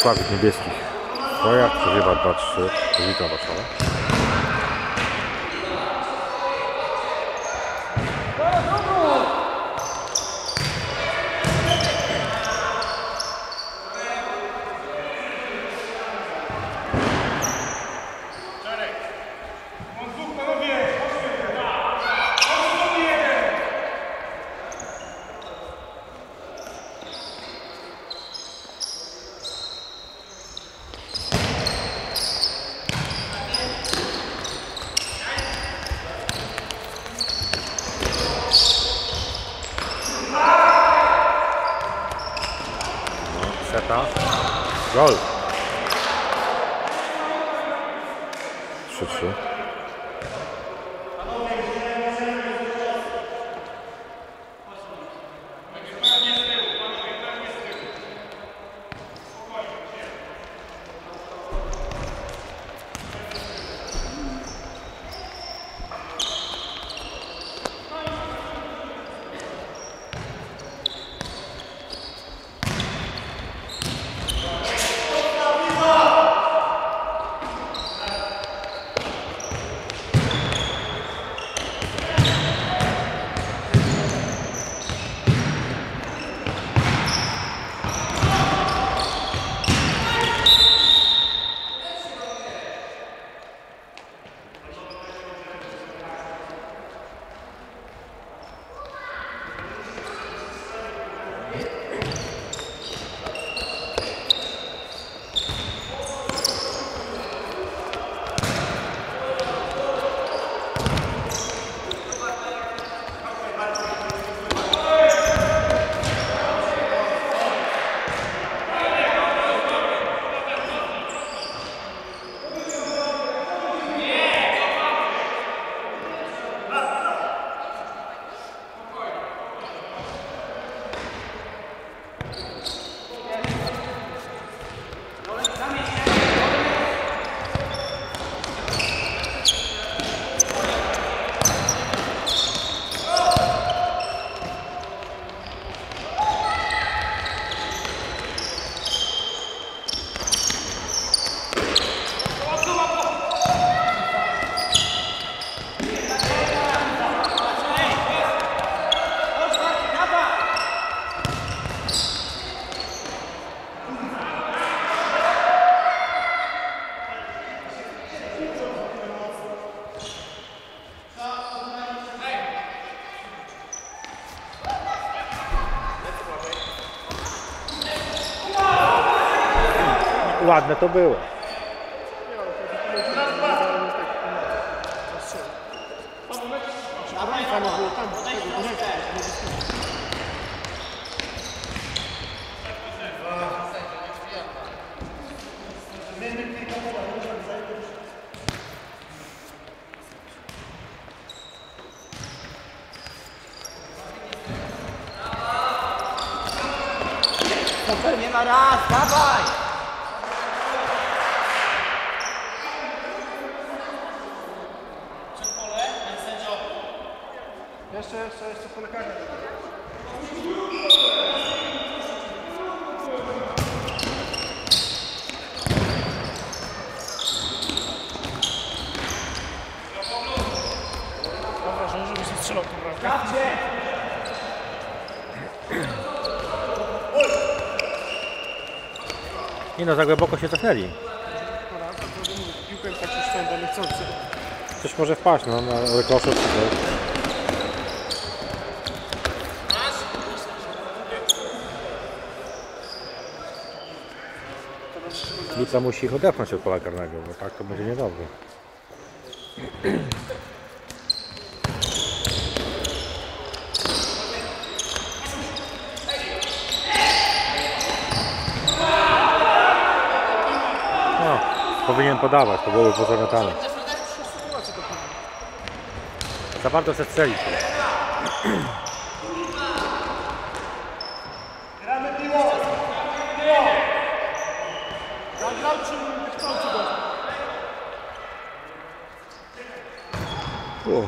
skład niebieskich. Strojach przegrywa 2-3. Witam Warszawa. Seta. Gol. 3-3. Ładne to było. Nie ma raz, dawaj! Jeszcze, jeszcze, jeszcze poleganie. Mam wrażenie, że byś nie strzelał tą bramkę. Nie no, za głęboko się cofnęli. Dobra, piłkę tak się szwenda niechcący. Coś może wpaść, no, na rykoszyt. czy coś. Lica musi ich odepchnąć od pola karnego, bo tak to będzie niedobrze. No, powinien podawać, to byłoby pozamiatane. Za bardzo se strzelić. O.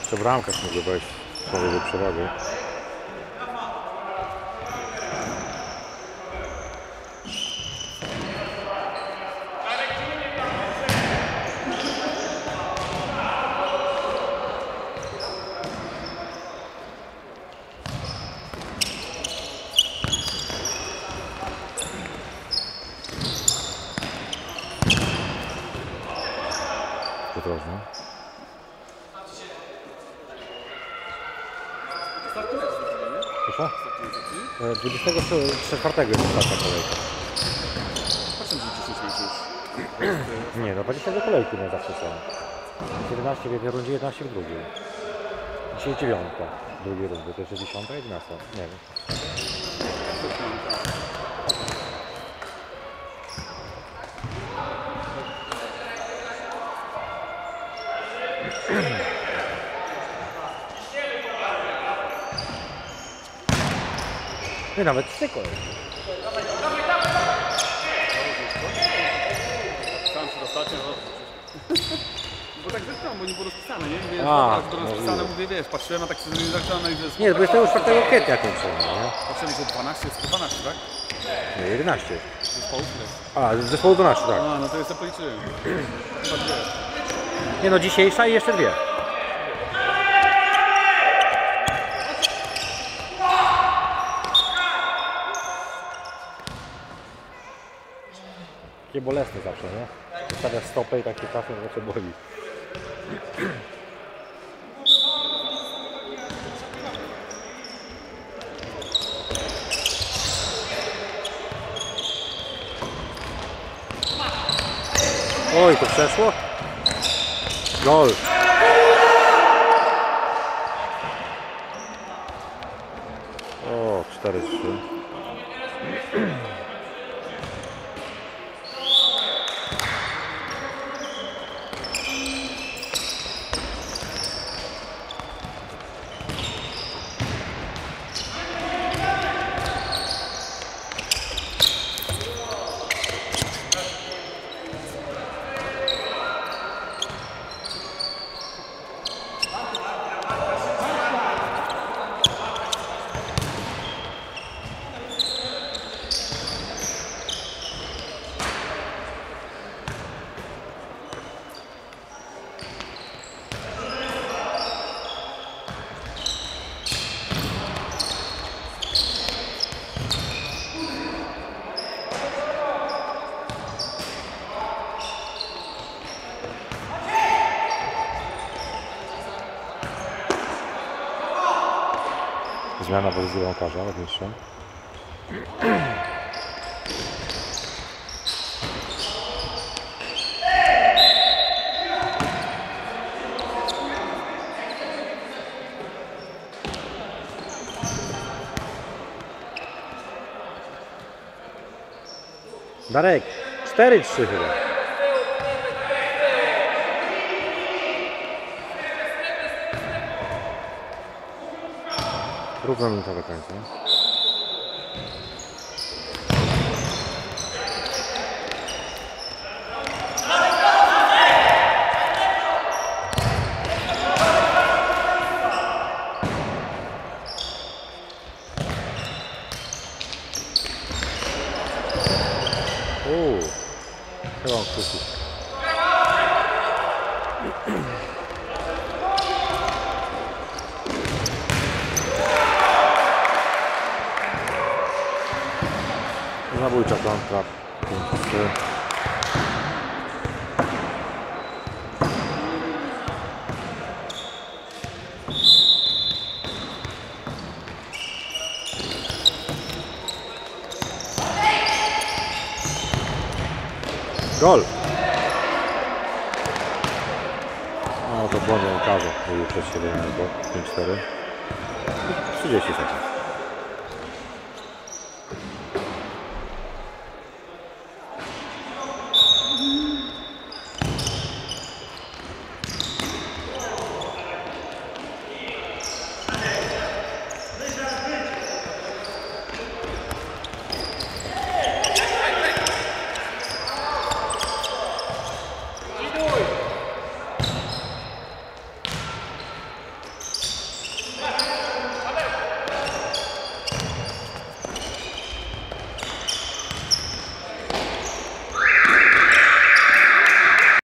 Jeszcze bramkarz może wejść, przewaga. 24 jest ostatnia kolejka. 10 minut już. Nie, no 20 do kolejki no zawsze są. 17 w jednej rundzie, 11 w drugiej. Dzisiaj dziewiątka w drugiej rundzie, to jeszcze 10, 11. Nie wiem. Nie, nawet trzy kolejki. Tam się ostatnio, no. Bo tak zresztą, bo nie było rozpisane, nie? Mówię, A, że było no rozpisane, mówię. mówię, wiesz, patrzyłem na tak sobie zaczynam i że jest... Nie, 24 kwietnia kończymy, nie? Patrzyłem, że 12 jest 12, tak? Nie, 11. Zespołów ile? A, z zespołu 12, tak. A, no to jeszcze policzyłem. Nie no, dzisiejsza i jeszcze dwie. Takie bolesne zawsze, nie? Zostawiasz stopę i takie czasem zawsze boli. Oj, to przeszło? Gol. O, 4-3. Zmiana wozu lekarza, chão. Darek, 4-3 chyba. 들어가면서 갈까요? 오, 대박, 그렇지. Zabójcza kontra. 5-3. Gol! No to błąd okaże. Mówił przed siebie, bo 5-4. 30 sekund.